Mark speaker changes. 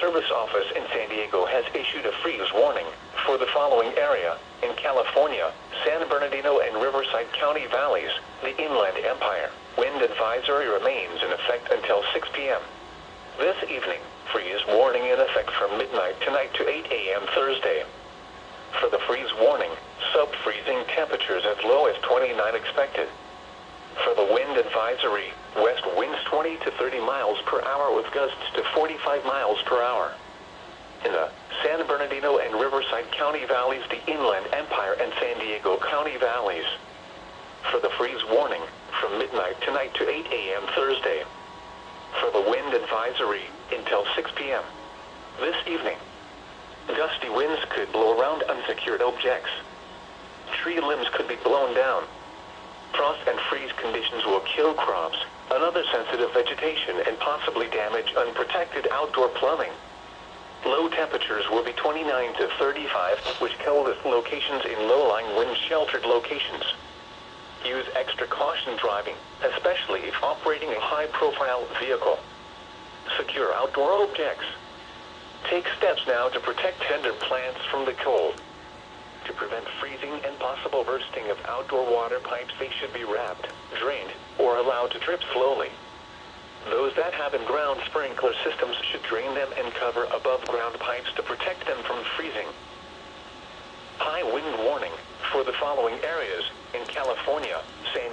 Speaker 1: Service Office in San Diego has issued a freeze warning for the following area in California, San Bernardino and Riverside County valleys, the Inland Empire. Wind advisory remains in effect until 6 p.m. This evening, freeze warning in effect from midnight tonight to 8 a.m. Thursday. For the freeze warning, sub-freezing temperatures as low as 29 expected. For the wind advisory, west winds 20 to 30 miles per hour with gusts to 45 miles per hour. In the San Bernardino and Riverside County valleys, the Inland Empire and San Diego County valleys. For the freeze warning, from midnight tonight to 8 a.m. Thursday. For the wind advisory, until 6 p.m. This evening. Gusty winds could blow around unsecured objects. Tree limbs could be blown down. And freeze conditions will kill crops, another sensitive vegetation, and possibly damage unprotected outdoor plumbing. Low temperatures will be 29 to 35, which coldest locations in low-lying wind-sheltered locations. Use extra caution driving, especially if operating a high-profile vehicle. Secure outdoor objects. Take steps now to protect tender plants from the cold. Prevent freezing and possible bursting of outdoor water pipes, they should be wrapped, drained, or allowed to drip slowly. Those that have in-ground sprinkler systems should drain them and cover above-ground pipes to protect them from freezing. High wind warning for the following areas in California, San